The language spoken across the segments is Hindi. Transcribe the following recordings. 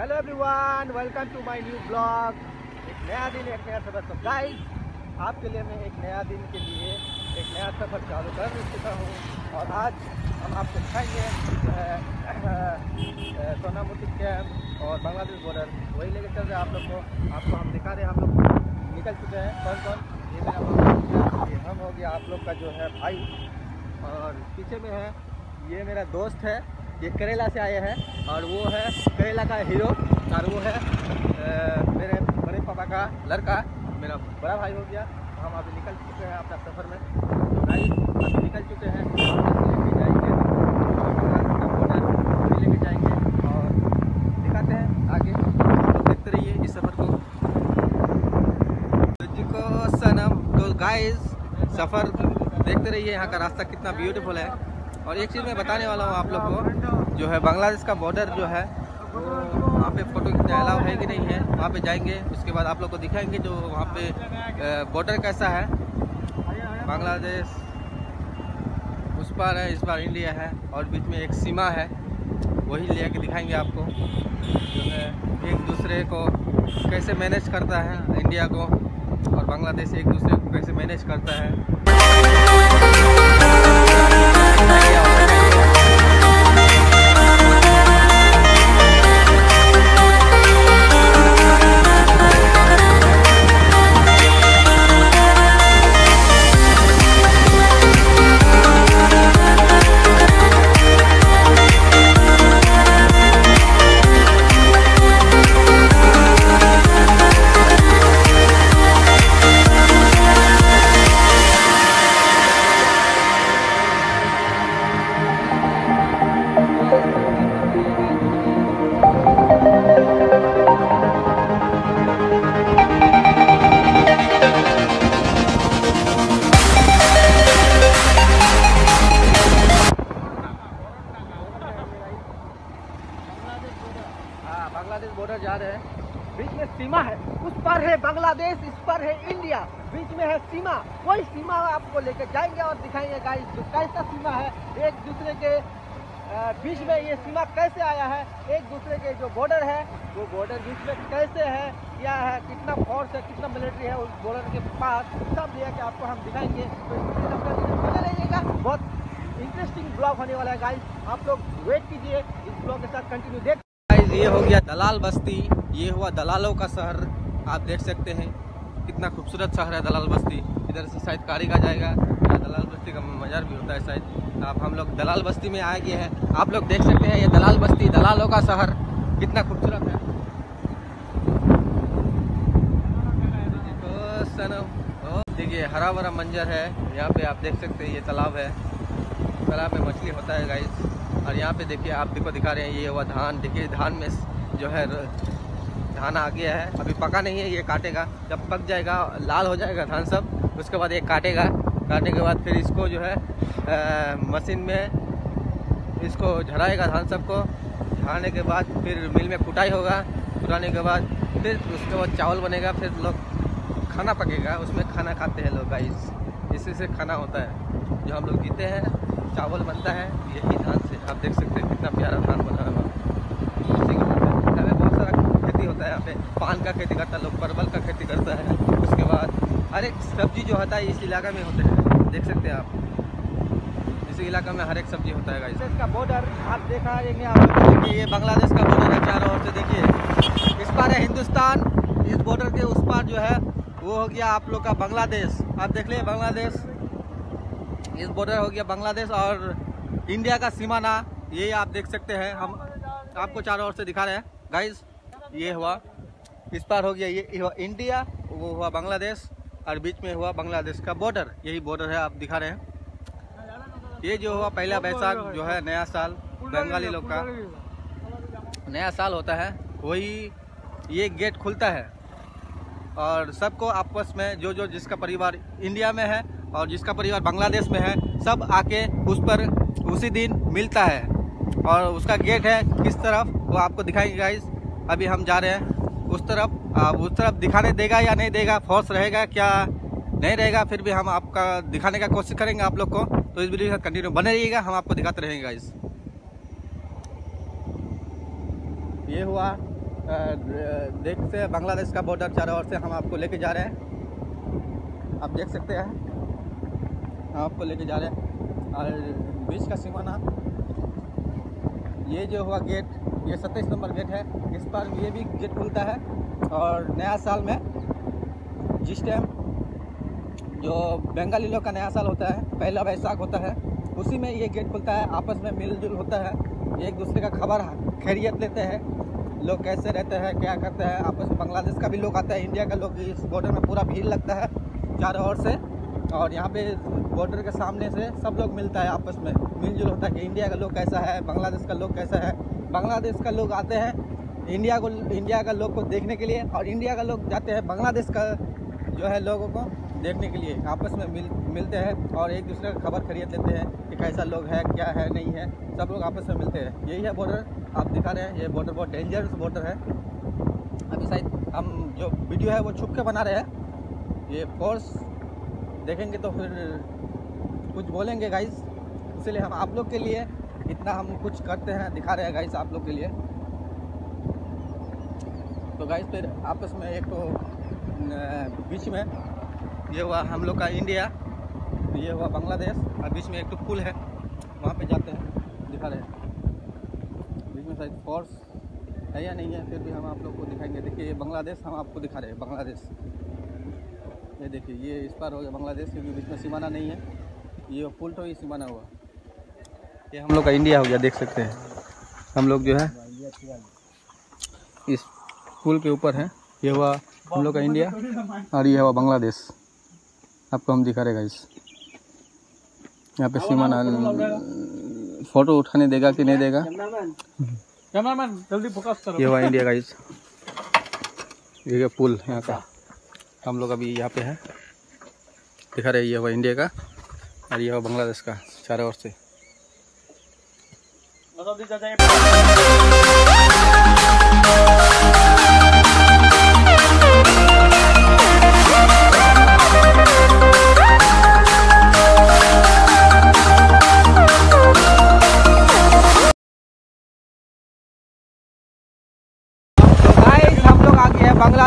Hello everyone welcome to my new blog एक नया दिन, एक नया सफ़र। तो गाइस आपके लिए मैं एक नया दिन के लिए एक नया सफ़र चालू कर चुका हूँ। और आज हम आपको दिखाएँगे सोनामुटी कैम्प और बांग्लादेश बॉर्डर वही लेके चल रहे हैं आप लोग को। आपको हम दिखा रहे हैं, हम लोग निकल चुके हैं। कौन कौन? ये मेरा ये हम हो गया आप लोग का जो है भाई। और पीछे में है, ये मेरा दोस्त है। ये करेला से आए हैं और वो है करेला का हीरो और वो है अ, मेरे बड़े पापा का लड़का मेरा बड़ा भाई हो गया। हम अभी निकल चुके हैं अपना सफ़र में। तो भाई अभी निकल चुके हैं। लेके जाएँगे लेके जाएँगे और दिखाते हैं आगे। देखते रहिए इस सफ़र को। सनम तो सफ़र देखते रहिए यहाँ का रास्ता कितना ब्यूटीफुल है। और एक चीज़ मैं बताने वाला हूँ आप लोग को, जो है बांग्लादेश का बॉर्डर जो है, वहाँ पे फ़ोटो खींचना अलाउ है कि नहीं है, वहाँ पे जाएँगे, उसके बाद आप लोग को दिखाएँगे जो वहाँ पे बॉर्डर कैसा है। बांग्लादेश उस पार है, इस पार इंडिया है, और बीच में एक सीमा है, वही ले के दिखाएँगे आपको। जो है एक दूसरे को कैसे मैनेज करता है इंडिया को, और बांग्लादेश एक दूसरे को कैसे मैनेज करता हाँ। पर है इंडिया। बीच में है सीमा। वही सीमा आपको लेकर जाएँगे और दिखाएँगे गाइस जो कैसा सीमा है, एक दूसरे के बीच में ये सीमा कैसे आया है, एक दूसरे के जो बॉर्डर है, वो बॉर्डर बीच में कैसे है, क्या है, कितना फोर्स है, कितना मिलिट्री है, उस बॉर्डर के पास, सब ले के आपको हम दिखाएँगे। तो बने रहिएगा बहुत इंटरेस्टिंग ब्लॉग होने वाला है गाइस आप लोग वेट कीजिए। इस ब्लॉग के साथ कंटिन्यू देख ये हो गया दलाल बस्ती। ये हुआ दलालों का शहर। आप देख सकते हैं। कितना खूबसूरत शहर है दलाल बस्ती। इधर से शायद कारीगा जाएगा। दलाल बस्ती का मज़ार भी होता है शायद। अब हम लोग दलाल बस्ती में आए गए हैं। आप लोग देख सकते हैं ये दलाल बस्ती, दलालों का शहर। कितना खूबसूरत है। देखिए हरा भरा मंजर है। यहाँ पे आप देख सकते हैं, ये तालाब है। तालाब में मछली होता है गाइस और यहाँ पे देखिए, आप देखो, दिखा रहे हैं, ये हुआ धान। देखिए, धान में जो है धान आ गया है। अभी पका नहीं है ये काटेगा। जब पक जाएगा लाल हो जाएगा धान सब उसके बाद ये काटेगा। काटने के बाद फिर इसको जो है अ, मशीन में इसको झड़ाएगा धान सबको। झड़ाने के बाद फिर मिल में कुटाई होगा। कुटाने के बाद फिर उसके बाद चावल बनेगा फिर लोग खाना पकेगा। उसमें खाना खाते हैं लोग गाइस इसी से खाना होता है। जो हम लोग जीते हैं चावल बनता है यही धान से आप देख सकते हैं कितना प्यारा धान बना हुआ इसी के बोलते हैं। यहाँ पे बहुत सारा खेती होता है यहाँ पे। पान का खेती करता है लोग, परवल का खेती करता है। उसके बाद हर एक सब्ज़ी जो होता है, इस इलाका में होते हैं। देख सकते हैं आप। इसी इलाका में हर एक सब्ज़ी होता है बॉर्डर आप देखा देखिए, ये बांग्लादेश का बॉर्डर है चारों ओर से, देखिए। इस पार है हिंदुस्तान, इस बॉर्डर के उस पार जो है, वो हो गया आप लोग का बांग्लादेश। आप देख लिए बांग्लादेश। इस बॉर्डर हो गया बांग्लादेश और इंडिया का सीमाना, ये आप देख सकते हैं। हम आपको चारों ओर से दिखा रहे हैं। गाइस ये हुआ, इस पार हो गया ये हुआ इंडिया, वो हुआ बांग्लादेश, और बीच में हुआ बांग्लादेश का बॉर्डर यही बॉर्डर है, आप दिखा रहे हैं। ये जो हुआ पहला बैसाख जो है, नया साल, बंगाली लोग का। नया साल होता है, वही ये गेट खुलता है। और सबको आपस में, जो जो जिसका परिवार इंडिया में है, और जिसका परिवार बांग्लादेश में है, सब आके उस पर उसी दिन मिलता है। और उसका गेट है, किस तरफ़, वो आपको दिखाएँगे गाइस अभी हम जा रहे हैं। उस तरफ़ अब उस तरफ़ दिखाने देगा या नहीं देगा फोर्स रहेगा क्या, नहीं रहेगा, फिर भी हम आपका दिखाने का कोशिश करेंगे आप लोग को। तो इस वीडियो के कंटिन्यू बने रहिएगा, हम आपको दिखाते रहेंगे गाइस ये हुआ देखते हैं बांग्लादेश का बॉर्डर चारों ओर से हम आपको लेके जा रहे हैं। आप देख सकते हैं, हम आपको लेके जा रहे हैं। और बीच का सीमाना ये जो हुआ गेट ये सत्ताईस नंबर गेट है। इस पर ये भी गेट खुलता है और नया साल में जिस टाइम जो बंगाली लोग का नया साल होता है, पहला वैसाख होता है, उसी में ये गेट खुलता है, आपस में मिलजुल होता है, एक दूसरे का खबर खैरियत लेते हैं, लोग कैसे रहते हैं, क्या करते हैं, आपस में बांग्लादेश का भी लोग आता है, इंडिया का लोग इस बॉर्डर में पूरा भीड़ लगता है, चारों ओर से। और यहाँ पे बॉर्डर के सामने से सब लोग मिलता है आपस में। मिलजुल होता है कि इंडिया का लोग कैसा है बांग्लादेश का लोग कैसा है। बांग्लादेश का लोग आते हैं इंडिया को इंडिया का लोग को देखने के लिए और इंडिया का लोग जाते हैं बांग्लादेश का जो है लोगों को देखने के लिए। आपस में मिल, मिलते हैं और एक दूसरे का खबर खरीद लेते हैं कि कैसा लोग है, क्या है, नहीं है। सब लोग आपस में मिलते हैं। यही है बॉर्डर आप दिखा रहे हैं, ये बॉर्डर बहुत डेंजरस बॉर्डर है। अभी शायद हम जो वीडियो है वो छुप के बना रहे हैं। ये फोर्स देखेंगे तो फिर कुछ बोलेंगे गाइस इसलिए हम आप लोग के लिए इतना हम कुछ करते हैं, दिखा रहे हैं गाइस आप लोग के लिए. तो गाइस फिर आपस में एक तो बीच में ये हुआ हम लोग का इंडिया ये हुआ बांग्लादेश और बीच में एक तो पुल है, वहाँ पे जाते हैं, दिखा रहे हैं. बीच में शायद फोर्स है या नहीं है, फिर भी हम आप लोग को दिखाएँगे. देखिए, ये बांग्लादेश हम आपको दिखा रहे हैं बांग्लादेश ये देखिए ये इस पार हो गया बांग्लादेश क्योंकि बीच में सीमाना नहीं है। ये पुल तो ही सीमाना हुआ। ये हम लोग का इंडिया हो गया देख सकते हैं। हम लोग जो है इस पुल के ऊपर है। ये हुआ हम लोग का इंडिया और ये हुआ बांग्लादेश। आपको हम दिखा रहेगा इस यहाँ पे सीमाना फ़ोटो उठाने देगा कि नहीं देगा? जल्दी फोकस करो। ये हुआ इंडिया का इस ये पुल यहाँ का? हम लोग अभी यहाँ पे हैं। दिखा रहे ये हुआ इंडिया का और ये हुआ बांग्लादेश का, चारों ओर से।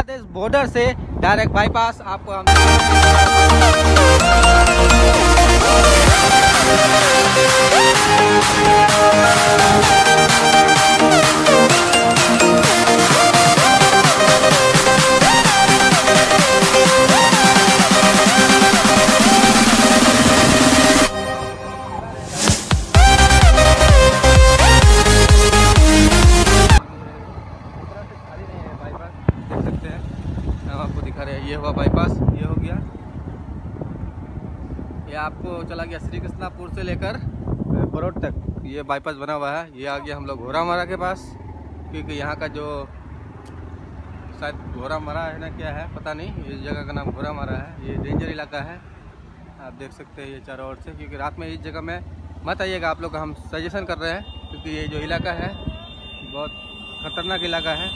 बांग्लादेश बॉर्डर से डायरेक्ट बाईपास आपको हम ये बाईपास ये हो गया। ये आपको चला गया श्री कृष्णापुर से लेकर बरोड तक। ये बाईपास बना हुआ है। ये आ गया हम लोग घोरा मारा के पास, क्योंकि यहाँ का जो शायद घोरा मारा है ना, क्या है, पता नहीं। इस जगह का नाम घोरा मारा है। ये डेंजर इलाका है। आप देख सकते हैं ये चारों ओर से, क्योंकि रात में इस जगह में मत आइएगा, आप लोग हम सजेशन कर रहे हैं, क्योंकि ये जो इलाका है, बहुत ख़तरनाक इलाका है।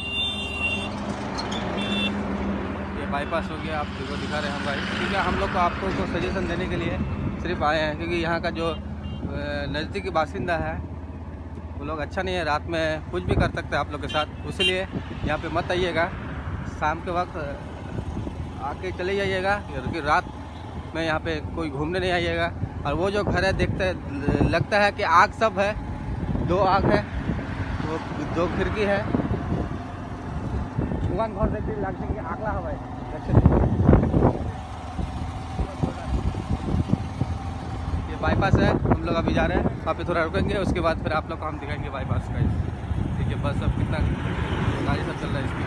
बाईपास हो गया, आप देखो दिखा रहे हैं हम भाई। क्योंकि हम लोग को आपको को सजेशन देने के लिए सिर्फ़ आए हैं, क्योंकि यहाँ का जो नज़दीकी बासिंदा है, वो लोग अच्छा नहीं है, रात में कुछ भी कर सकते हैं आप लोग के साथ। इसलिए यहाँ पे मत आइएगा। शाम के वक्त आके चले जाइएगा, क्योंकि रात में यहाँ पे कोई घूमने नहीं आइएगा। और वो जो घर है, देखते लगता है कि आग सब है, दो आग है वो दो खिड़की है। भगवान घर देखते लगते आगला हवा है। बाईपास है, हम लोग अभी जा रहे हैं वहाँ पे थोड़ा रुकेंगे, उसके बाद फिर आप लोग को हम दिखाएँगे बाईपास का ठीक है, बस अब कितना गाड़ी सब चल रहा है इसकी।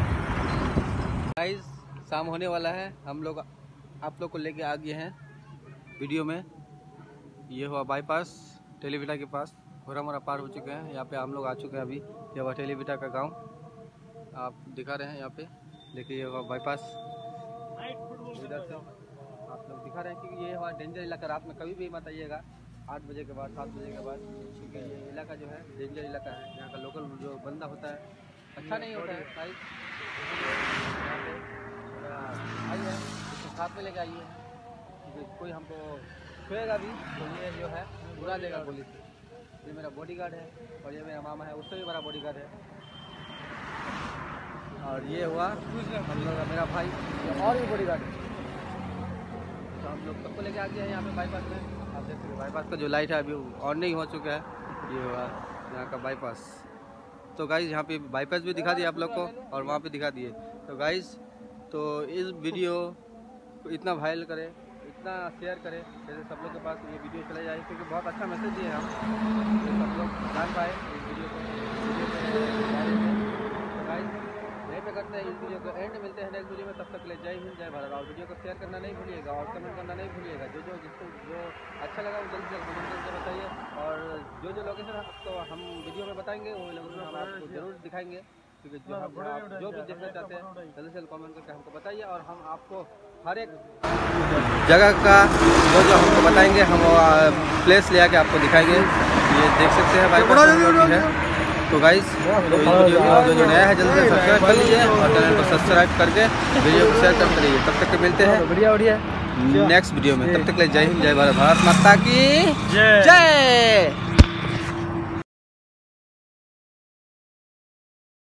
गाइस शाम होने वाला है, हम लोग आप लोग को लेके आ गए हैं वीडियो में। ये हुआ बाईपास टेलीविटा के पास, घोरा मोरा पार हो चुके हैं, यहाँ पे हम लोग आ चुके हैं अभी यह हुआ टेलीविटा का गाँव। आप दिखा रहे हैं यहाँ पे, देखिए ये हुआ बाईपास इधर से लोग दिखा रहे हैं क्योंकि ये हमारा डेंजर इलाका रात में कभी भी मत आइएगा। आठ बजे के बाद, सात बजे के बाद, क्योंकि ये इलाका जो है डेंजर इलाका है। यहाँ का लोकल जो बंदा होता है अच्छा नहीं होता है साइज़ आइए साथ में लेके आइए। क्योंकि कोई हमको छुएगा भी तो ये जो है बुरा देगा पुलिस ये मेरा बॉडी है, और ये मेरा मामा है, उससे भी बड़ा बॉडी है। और ये हुआ, हम लोग मेरा भाई और भी बॉडी गार्ड तो हम लोग सबको लेके आ गए हैं यहाँ पे बाईपास में। आप देख सकते बाईपास का जो लाइट है अभी ऑन नहीं हो चुका है। ये हुआ यहाँ का बाईपास तो गाइज़ यहाँ पे बाईपास भी दिखा दिया आप लोग को और वहाँ पे दिखा दिए। तो गाइज़ तो इस वीडियो को इतना वायरल करें, इतना शेयर करें, जैसे सब लोग के पास ये वीडियो चले जाए, क्योंकि बहुत अच्छा मैसेज दिए हम। सब लोग जान पाए इस वीडियो को वीडियो तो गाइज़ यहीं पे करते हैं इस वीडियो को। एंड मिलते हैं नेक्स्ट तक के लिए जय हिंद जय भारत। और वीडियो को शेयर करना नहीं भूलिएगा और कमेंट करना नहीं भूलिएगा। जो जो जिसको जो अच्छा लगा वो जल्दी से जल्द कमेंट करके बताइए। और जो जो लोकेशन आपको हम वीडियो में बताएँगे वो लोकेशन हम आपको ज़रूर दिखाएँगे। क्योंकि जो आप आप जो भी देखना चाहते हैं जल्दी से जल्द कमेंट करके हमको बताइए और हम आपको हर एक जगह का जो जो हमको बताएँगे हम प्लेस ले आके आपको दिखाएँगे। ये देख सकते हैं भाई है। तो गाइस तो वीडियो को जो जो नया है जल्दी से सब्सक्राइब कर लीजिए और चैनल को सब्सक्राइब करके वीडियो को शेयर करते रहिए। तब तक के मिलते हैं बढ़िया बढ़िया। नेक्स्ट वीडियो में। तब तक ले जय हिंद जय भारत भारत माता की जय।